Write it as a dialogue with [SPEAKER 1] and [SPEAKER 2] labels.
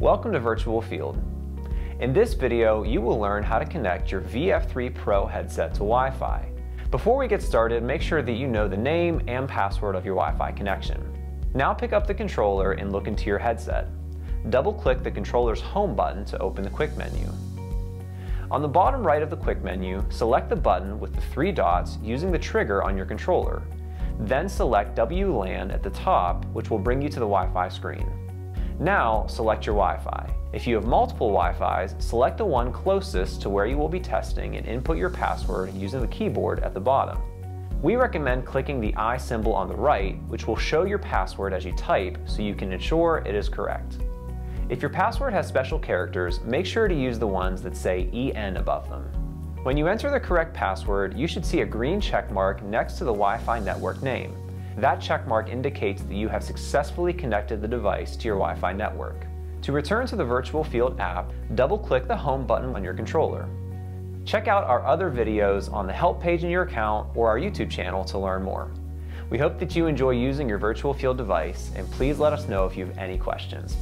[SPEAKER 1] Welcome to Virtual Field. In this video, you will learn how to connect your VF3 Pro headset to Wi-Fi. Before we get started, make sure that you know the name and password of your Wi-Fi connection. Now pick up the controller and look into your headset. Double-click the controller's Home button to open the Quick menu. On the bottom right of the Quick menu, select the button with the three dots using the trigger on your controller. Then select WLAN at the top, which will bring you to the Wi-Fi screen. Now, select your Wi-Fi. If you have multiple Wi-Fis, select the one closest to where you will be testing and input your password using the keyboard at the bottom. We recommend clicking the eye symbol on the right, which will show your password as you type so you can ensure it is correct. If your password has special characters, make sure to use the ones that say EN above them. When you enter the correct password, you should see a green check mark next to the Wi-Fi network name. That checkmark indicates that you have successfully connected the device to your Wi-Fi network. To return to the Virtual Field app, double-click the Home button on your controller. Check out our other videos on the Help page in your account or our YouTube channel to learn more. We hope that you enjoy using your Virtual Field device, and please let us know if you have any questions.